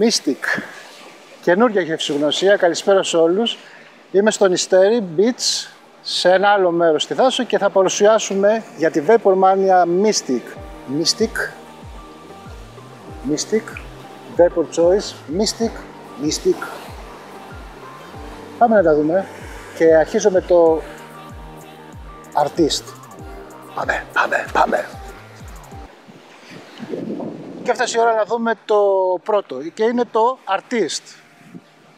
Mystic. Καινούργια γευσηγνωσία, καλησπέρα σε όλους. Είμαι στο Νιστέρι Beach, σε ένα άλλο μέρος στη Θάσο και θα παρουσιάσουμε για τη Vapor Mania Mystic. Mystic. Mystic. Vapor Choice. Mystic. Mystic. Πάμε να τα δούμε και αρχίζω με το Artist. Πάμε, πάμε, πάμε. Και έφτασε η ώρα να δούμε το πρώτο και είναι το Artist.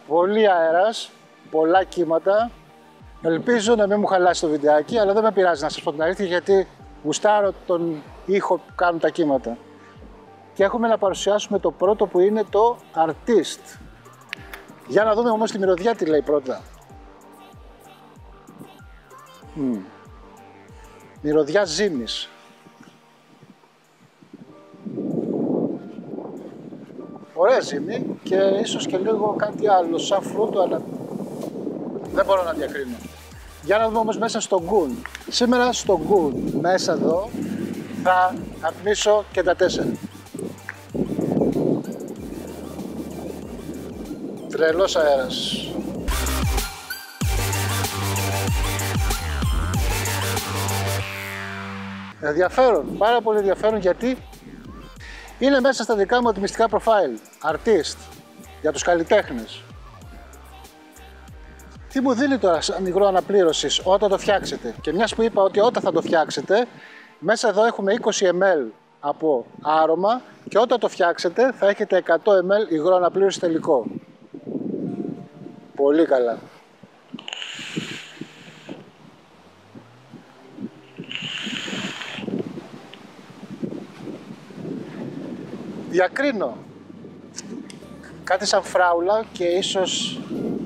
Πολύ αέρας, πολλά κύματα. Ελπίζω να μην μου χαλάσει το βιντεάκι, αλλά δεν με πειράζει να σας πω την αλήθεια γιατί γουστάρω τον ήχο που κάνουν τα κύματα. Και έχουμε να παρουσιάσουμε το πρώτο που είναι το Artist. Για να δούμε όμως τη μυρωδιά τι λέει πρώτα. Mm. Μυρωδιά ζύμης. Ωραία ζύμη και ίσως και λίγο κάτι άλλο σαν φρούτο αλλά δεν μπορώ να διακρίνω. Για να δούμε όμως μέσα στο γκουν. Σήμερα στο γκουν μέσα εδώ θα ατμίσω και τα τέσσερα. Τρελός αέρας. Ενδιαφέρον, πάρα πολύ ενδιαφέρον γιατί είναι μέσα στα δικά μου ατμιστικά προφάιλ, artist, για τους καλλιτέχνες. Τι μου δίνει τώρα σαν υγρό αναπλήρωσης όταν το φτιάξετε; Και μιας που είπα ότι όταν θα το φτιάξετε, μέσα εδώ έχουμε 20 ml από άρωμα και όταν το φτιάξετε θα έχετε 100 ml υγρό αναπλήρωση τελικό. Πολύ καλά. Διακρίνω κάτι σαν φράουλα και ίσως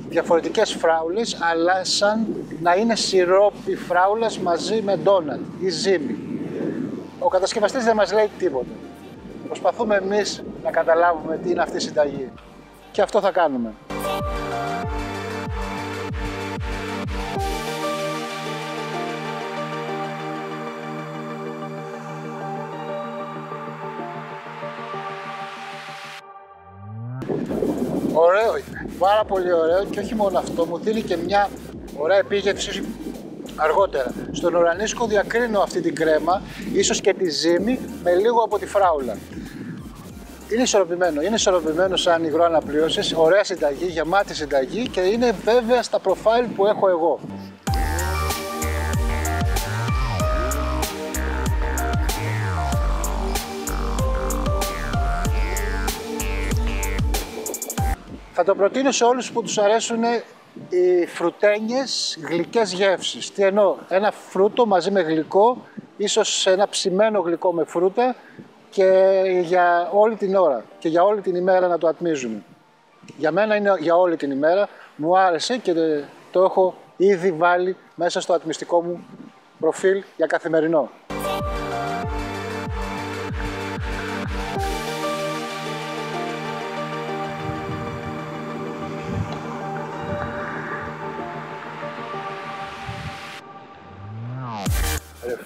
διαφορετικές φράουλες αλλά σαν να είναι σιρόπι φράουλας μαζί με ντόνατ ή ζύμη. Ο κατασκευαστής δεν μας λέει τίποτα. Προσπαθούμε εμείς να καταλάβουμε τι είναι αυτή η συνταγή. Και αυτό θα κάνουμε. Ωραίο είναι. Πάρα πολύ ωραίο και όχι μόνο αυτό, μου δίνει και μια ωραία επίγευση αργότερα. Στον ουρανίσκο διακρίνω αυτή την κρέμα, ίσως και τη ζύμη, με λίγο από τη φράουλα. Είναι ισορροπημένο, είναι ισορροπημένο σαν υγρό αναπλήρωσης, ωραία συνταγή, γεμάτη συνταγή και είναι βέβαια στα προφάιλ που έχω εγώ. Θα το προτείνω σε όλους που τους αρέσουν οι φρουτένιες γλυκές γεύσεις. Τι εννοώ, ένα φρούτο μαζί με γλυκό, ίσως ένα ψημένο γλυκό με φρούτα και για όλη την ώρα και για όλη την ημέρα να το ατμίζουμε. Για μένα είναι για όλη την ημέρα, μου άρεσε και το έχω ήδη βάλει μέσα στο ατμιστικό μου προφίλ για καθημερινό.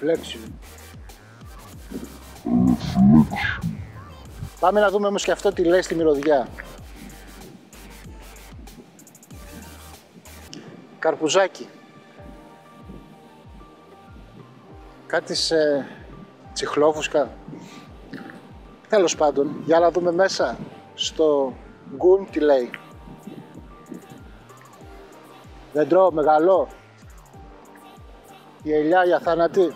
Reflection. Πάμε να δούμε όμως και αυτό τι λέει στη μυρωδιά. Καρπουζάκι. Κάτι σε τσιχλόφουσκα. Τέλος πάντων, για να δούμε μέσα στο γκουν τι λέει. Δεν τρώω μεγαλό η ελιά η αθάνατη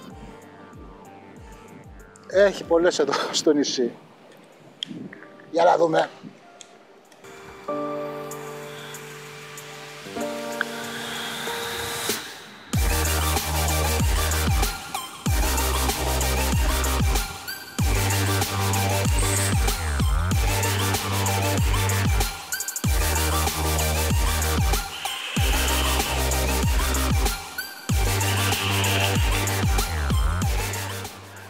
έχει πολλές εδώ στο νησί. Για να δούμε.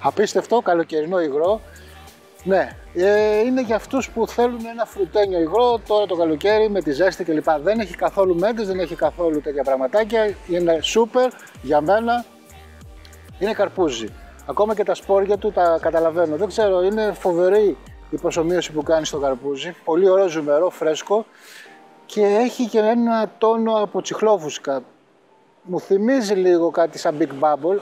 Απίστευτο, καλοκαιρινό υγρό. Ναι, ε, είναι για αυτούς που θέλουν ένα φρουτένιο υγρό τώρα το καλοκαίρι με τη ζέστη κλπ. Δεν έχει καθόλου μέντες, δεν έχει καθόλου τέτοια πραγματάκια. Είναι σούπερ για μένα. Είναι καρπούζι. Ακόμα και τα σπόρια του τα καταλαβαίνω. Δεν ξέρω, είναι φοβερή η προσωμείωση που κάνει στο καρπούζι. Πολύ ωραίο ζουμερό, φρέσκο και έχει και ένα τόνο από τσιχλόφουσκα. Μου θυμίζει λίγο κάτι σαν Big Bubble.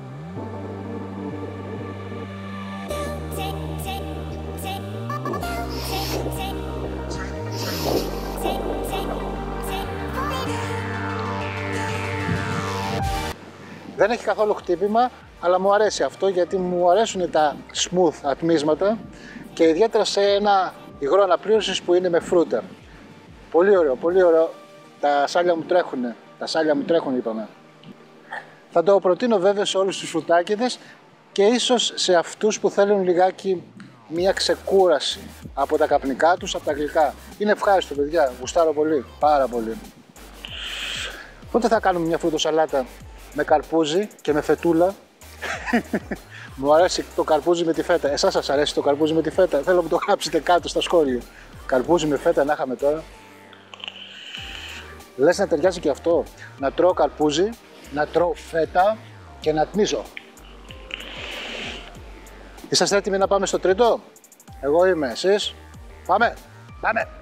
Δεν έχει καθόλου χτύπημα, αλλά μου αρέσει αυτό γιατί μου αρέσουν τα smooth ατμίσματα και ιδιαίτερα σε ένα υγρό αναπλήρωσης που είναι με φρούτα. Πολύ ωραίο, πολύ ωραίο. Τα σάλια μου τρέχουν. Τα σάλια μου τρέχουν, είπαμε. Θα το προτείνω βέβαια σε όλους τους φρουτάκιδες και ίσως σε αυτούς που θέλουν λιγάκι μια ξεκούραση από τα καπνικά τους, από τα γλυκά. Είναι ευχάριστο, παιδιά. Γουστάρω πολύ. Πάρα πολύ. Πότε θα κάνουμε μια φρουτοσαλάτα με καρπούζι και με φετούλα; μου αρέσει το καρπούζι με τη φέτα. Εσάς σας αρέσει το καρπούζι με τη φέτα; Θέλω να μου το γράψετε κάτω στα σχόλια. Καρπούζι με φέτα να είχαμε τώρα. Λες να ταιριάζει και αυτό. Να τρώω καρπούζι, να τρώω φέτα και να τμίζω. Είσαστε έτοιμοι να πάμε στο τρίτο; Εγώ είμαι. Εσείς; Πάμε. Πάμε.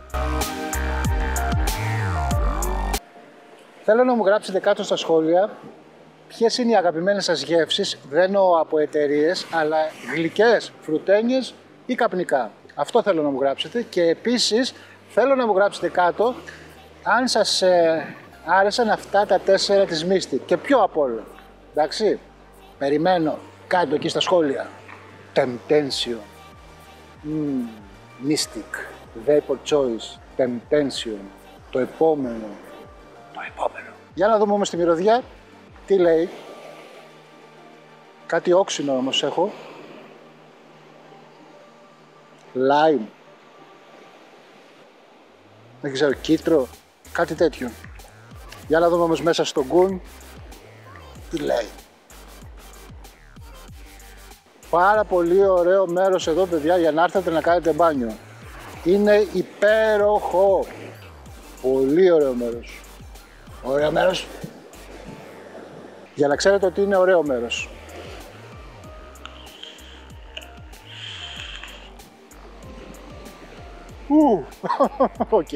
Θέλω να μου γράψετε κάτω στα σχόλια ποιες είναι οι αγαπημένες σας γεύσεις, δεν εννοώ από εταιρείες, αλλά γλυκές, φρουτένιες ή καπνικά. Αυτό θέλω να μου γράψετε και επίσης θέλω να μου γράψετε κάτω αν σας ε, άρεσαν αυτά τα τέσσερα της Mystic και πιο απ' όλα. Εντάξει, περιμένω κάτω εκεί στα σχόλια. Temptation, mm, Mystic, Vapor Choice, Temptation, το επόμενο, το επόμενο. Για να δούμε όμως τη μυρωδιά τι λέει. Κάτι όξινο όμως έχω. Lime. Δεν ξέρω, κίτρο. Κάτι τέτοιο. Για να δούμε όμως μέσα στο γκουν τι λέει. Πάρα πολύ ωραίο μέρος εδώ παιδιά για να έρθετε να κάνετε μπάνιο. Είναι υπέροχο. Πολύ ωραίο μέρος. Ωραίο μέρος για να ξέρετε ότι είναι ωραίο μέρος. Ου, οκ.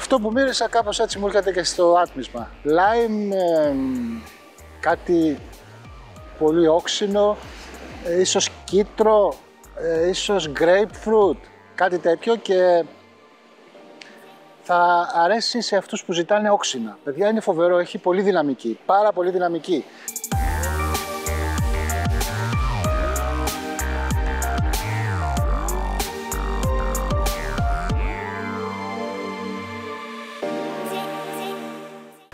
Αυτό που μύρισα κάπως έτσι μου έρχεται και στο άτμισμα. Lime, κάτι πολύ όξινο, ε, ίσως κίτρο, ε, ίσως grapefruit, κάτι τέτοιο και θα αρέσει σε αυτούς που ζητάνε όξινα. Παιδιά είναι φοβερό, έχει πολύ δυναμική, πάρα πολύ δυναμική.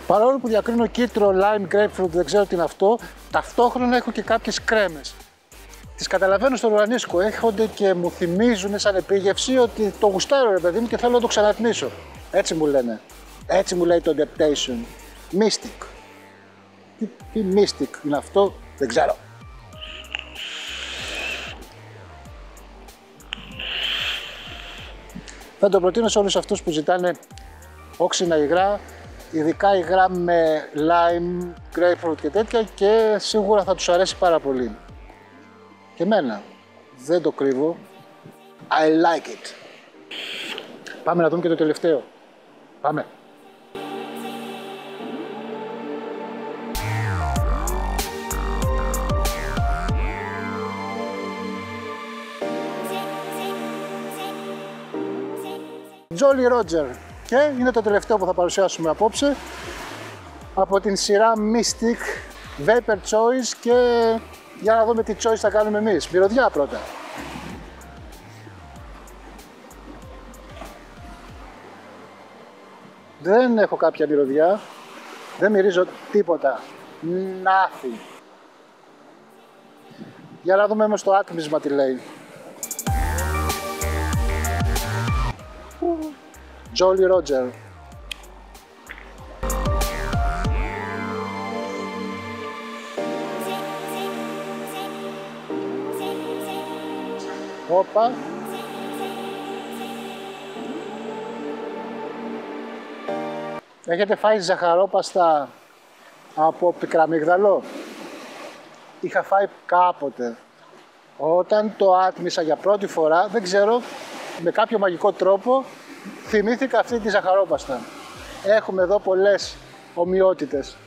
Παρόλο που διακρίνω κίτρο, lime, grapefruit, δεν ξέρω τι είναι αυτό, ταυτόχρονα έχω και κάποιες κρέμες. Τις καταλαβαίνω στο ρουρανίσκο, έρχονται και μου θυμίζουν σαν επίγευση ότι το γουστάρω ρε παιδί μου και θέλω να το ξανατμίσω. Έτσι μου λένε. Έτσι μου λέει το Adaptation. Mystic. Τι, τι Mystic είναι αυτό, δεν ξέρω. Θα το προτείνω σε όλους αυτούς που ζητάνε όξινα υγρά, ειδικά υγρά με lime, grapefruit και τέτοια και σίγουρα θα τους αρέσει πάρα πολύ. Και εμένα, δεν το κρύβω, I like it. Πάμε να δούμε και το τελευταίο. Πάμε. Jolly Roger και είναι το τελευταίο που θα παρουσιάσουμε απόψε από την σειρά Mystic Vapor Choice και για να δούμε τι choice θα κάνουμε εμείς. Μυρωδιά πρώτα. Δεν έχω κάποια μυρωδιά. Δεν μυρίζω τίποτα. Nothing. Για να δούμε όμως το άτμισμα τι λέει. Jolly Roger. Όπα. Έχετε φάει ζαχαρόπαστα από πικραμίγδαλο. Είχα φάει κάποτε. Όταν το άτμισα για πρώτη φορά, δεν ξέρω, με κάποιο μαγικό τρόπο θυμήθηκα αυτή τη ζαχαρόπαστα. Έχουμε εδώ πολλές ομοιότητες.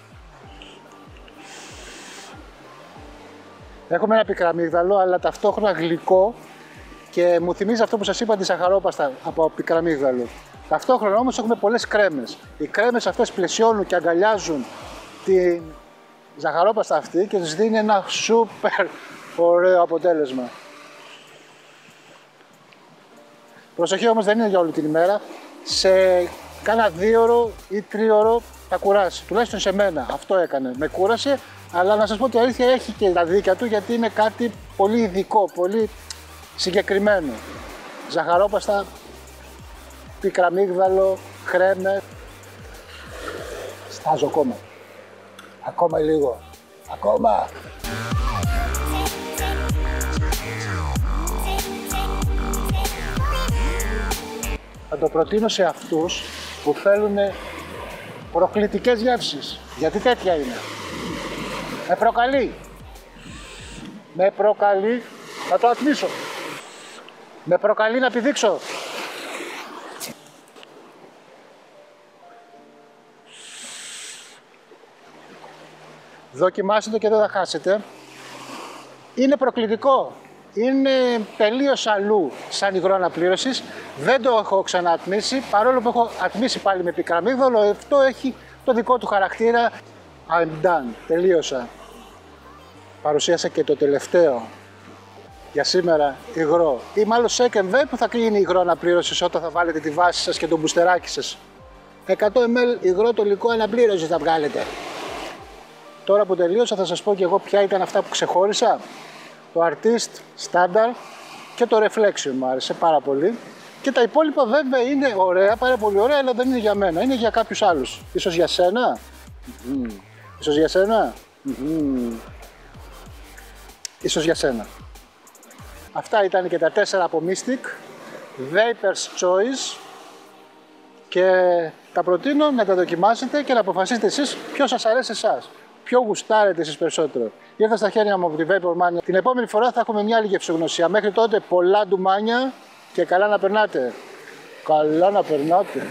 Έχουμε ένα πικραμίγδαλο, αλλά ταυτόχρονα γλυκό και μου θυμίζει αυτό που σας είπα τη ζαχαρόπαστα από πικραμίγδαλο. Ταυτόχρονα όμως έχουμε πολλές κρέμες. Οι κρέμες αυτές πλαισιώνουν και αγκαλιάζουν τη ζαχαρόπαστα αυτή και τους δίνει ένα σούπερ ωραίο αποτέλεσμα. Προσοχή όμως δεν είναι για όλη την ημέρα. Σε κάνα δύο ώρο ή τρίωρο θα κουράσει. Τουλάχιστον σε μένα. Αυτό έκανε. Με κούρασε, αλλά να σας πω ότι η αλήθεια έχει και τα δίκια του γιατί είναι κάτι πολύ ειδικό, πολύ συγκεκριμένο. Ζαχαρόπαστα, πικραμίγδαλο, χρέμε. Στάζω ακόμα. Ακόμα λίγο. Ακόμα. Θα το προτείνω σε αυτούς που θέλουν προκλητικές γεύσεις. Γιατί τέτοια είναι. Με προκαλεί. Με προκαλεί. Θα το ατμίσω. Με προκαλεί να πηδήξω. Δοκιμάστε το και δεν θα χάσετε. Είναι προκλητικό. Είναι τελείως αλλού σαν υγρό αναπλήρωσης. Δεν το έχω ξαναατμίσει. Παρόλο που έχω ατμίσει πάλι με πικραμίδωλο, αυτό έχει το δικό του χαρακτήρα. I'm done. Τελείωσα. Παρουσίασα και το τελευταίο για σήμερα υγρό. Ή μάλλον second web που θα κλείνει υγρό αναπλήρωσης όταν θα βάλετε τη βάση σας και το μπουστεράκι σας. 100 ml υγρό τολικό αναπλήρωση θα βγάλετε. Τώρα που τελείωσα θα σας πω και εγώ ποια ήταν αυτά που ξεχώρισα. Το Artist Standard και το Reflection μου άρεσε πάρα πολύ. Και τα υπόλοιπα βέβαια είναι ωραία, πάρα πολύ ωραία, αλλά δεν είναι για μένα. Είναι για κάποιους άλλους. Ίσως για σένα. Mm. Ίσως για σένα. Mm. Ίσως για σένα. Αυτά ήταν και τα τέσσερα από Mystic. Vapor's Choice. Και τα προτείνω να τα δοκιμάσετε και να αποφασίσετε εσείς ποιος σας αρέσει εσάς ποιο γουστάρετε εσείς περισσότερο. Ήρθα στα χέρια μου από τη Vapor Mania. Την επόμενη φορά θα έχουμε μια άλλη γευσογνωσία. Μέχρι τότε πολλά ντουμάνια και καλά να περνάτε. Καλά να περνάτε.